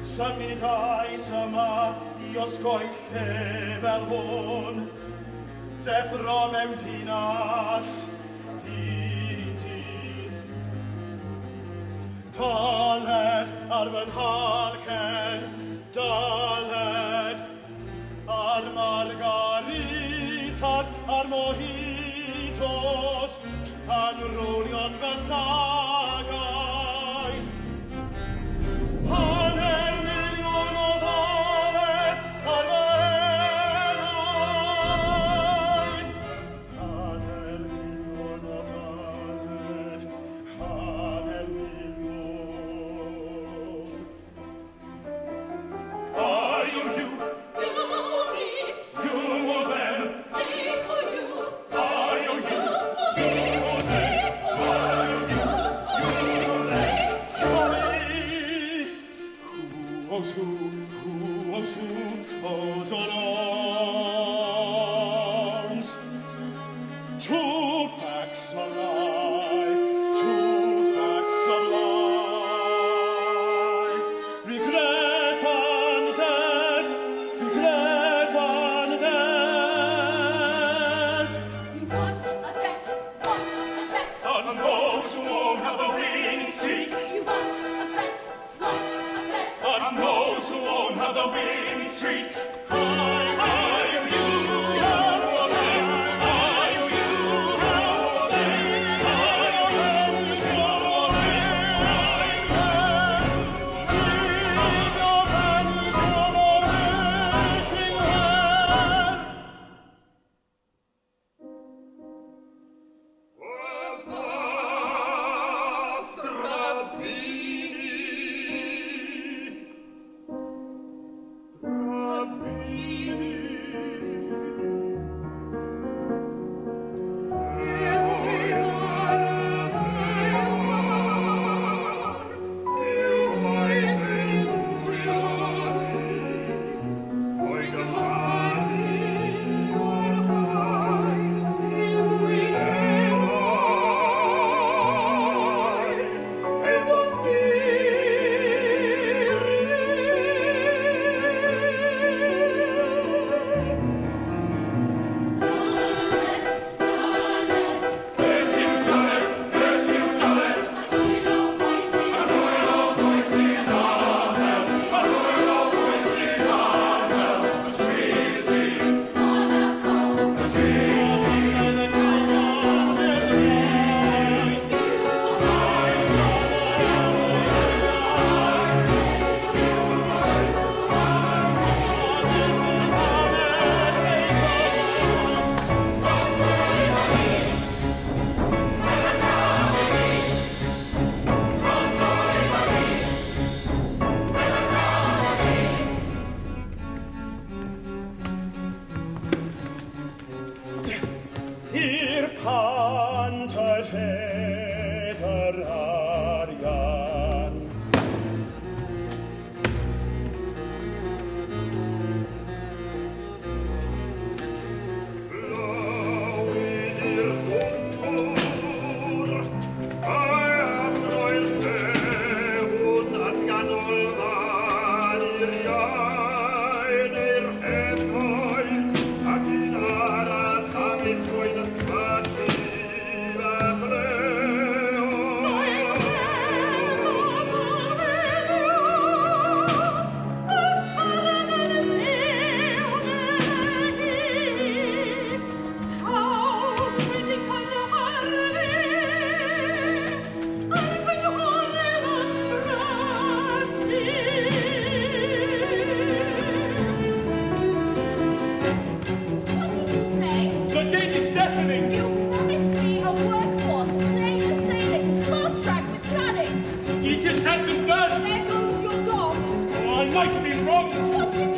Samitae sama ios goethe fel hwn Deffro mewn dinas un dydd Dalet ar fy And on mojitos, and rolling on the. those who won't have the winning streak. Oh. said and. There goes your dog. Oh, I might be wrong. What did you